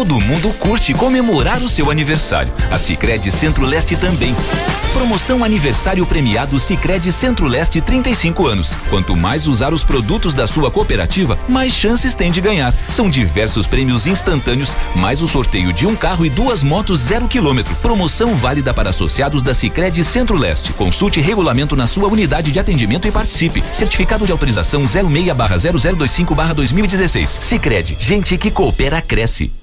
Todo mundo curte comemorar o seu aniversário. A Sicredi Centro-Leste também. Promoção Aniversário Premiado Sicredi Centro-Leste 35 anos. Quanto mais usar os produtos da sua cooperativa, mais chances tem de ganhar. São diversos prêmios instantâneos, mais o sorteio de um carro e duas motos zero quilômetro. Promoção válida para associados da Sicredi Centro-Leste. Consulte regulamento na sua unidade de atendimento e participe. Certificado de autorização 06/0025/2016. Sicredi, gente que coopera cresce.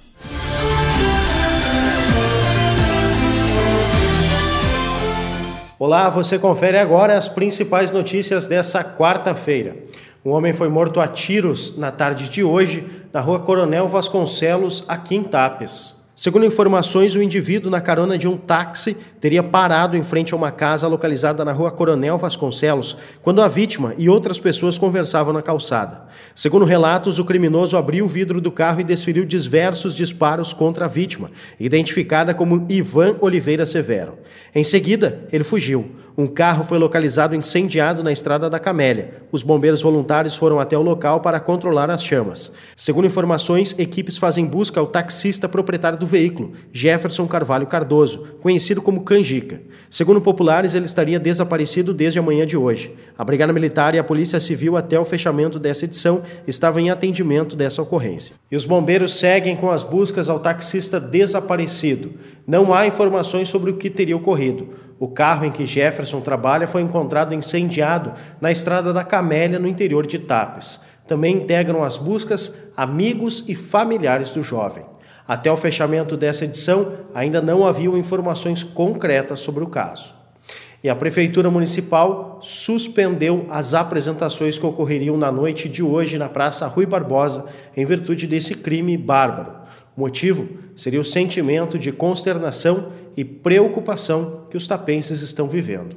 Olá, você confere agora as principais notícias dessa quarta-feira. Um homem foi morto a tiros na tarde de hoje na rua Coronel Vasconcelos, aqui em Tapes. Segundo informações, o indivíduo, na carona de um táxi, teria parado em frente a uma casa localizada na rua Coronel Vasconcelos, quando a vítima e outras pessoas conversavam na calçada. Segundo relatos, o criminoso abriu o vidro do carro e desferiu diversos disparos contra a vítima, identificada como Ivan Oliveira Severo. Em seguida, ele fugiu. Um carro foi localizado incendiado na estrada da Camélia. Os bombeiros voluntários foram até o local para controlar as chamas. Segundo informações, equipes fazem busca ao taxista proprietário do veículo, Jefferson Carvalho Cardoso, conhecido como Canjica. Segundo populares, ele estaria desaparecido desde a manhã de hoje. A Brigada Militar e a Polícia Civil, até o fechamento dessa edição, estavam em atendimento dessa ocorrência. E os bombeiros seguem com as buscas ao taxista desaparecido. Não há informações sobre o que teria ocorrido. O carro em que Jefferson trabalha foi encontrado incendiado na estrada da Camélia, no interior de Tapes. Também integram as buscas amigos e familiares do jovem. Até o fechamento dessa edição, ainda não haviam informações concretas sobre o caso. E a Prefeitura Municipal suspendeu as apresentações que ocorreriam na noite de hoje na Praça Rui Barbosa, em virtude desse crime bárbaro. O motivo seria o sentimento de consternação e preocupação que os tapenses estão vivendo.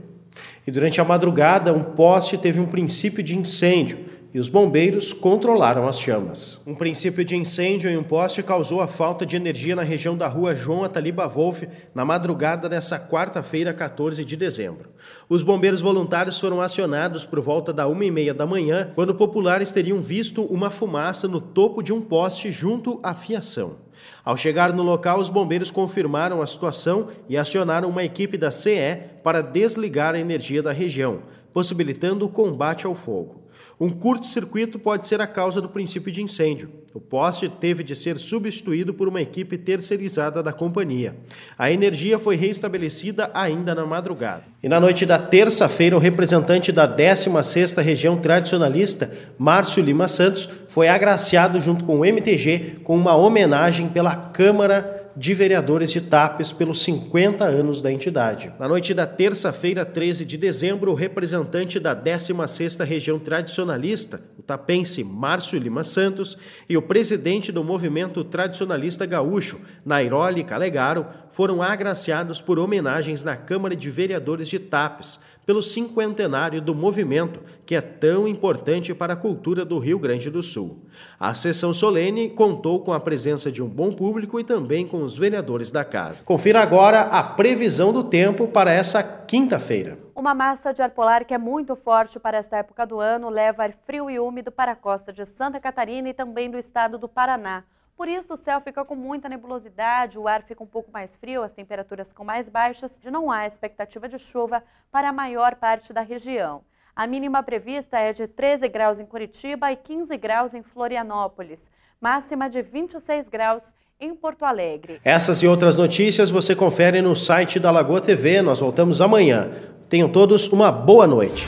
E durante a madrugada, um poste teve um princípio de incêndio e os bombeiros controlaram as chamas. Um princípio de incêndio em um poste causou a falta de energia na região da rua João Ataliba Wolf na madrugada dessa quarta-feira, 14 de dezembro. Os bombeiros voluntários foram acionados por volta da uma e meia da manhã, quando populares teriam visto uma fumaça no topo de um poste junto à fiação. Ao chegar no local, os bombeiros confirmaram a situação e acionaram uma equipe da CE para desligar a energia da região, possibilitando o combate ao fogo. Um curto-circuito pode ser a causa do princípio de incêndio. O poste teve de ser substituído por uma equipe terceirizada da companhia. A energia foi restabelecida ainda na madrugada. E na noite da terça-feira, o representante da 16ª Região Tradicionalista, Márcio Lima Santos, foi agraciado junto com o MTG com uma homenagem pela Câmara de vereadores de Tapes pelos 50 anos da entidade. Na noite da terça-feira, 13 de dezembro, o representante da 16ª Região Tradicionalista, o tapense Márcio Lima Santos, e o presidente do Movimento Tradicionalista Gaúcho, Nairoli Calegaro, foram agraciados por homenagens na Câmara de Vereadores de Tapes, pelo cinquentenário do movimento, que é tão importante para a cultura do Rio Grande do Sul. A sessão solene contou com a presença de um bom público e também com os vereadores da casa. Confira agora a previsão do tempo para essa quinta-feira. Uma massa de ar polar que é muito forte para esta época do ano leva ar frio e úmido para a costa de Santa Catarina e também do estado do Paraná. Por isso, o céu fica com muita nebulosidade, o ar fica um pouco mais frio, as temperaturas ficam mais baixas e não há expectativa de chuva para a maior parte da região. A mínima prevista é de 13 graus em Curitiba e 15 graus em Florianópolis, máxima de 26 graus em Porto Alegre. Essas e outras notícias você confere no site da Lagoa TV. Nós voltamos amanhã. Tenham todos uma boa noite.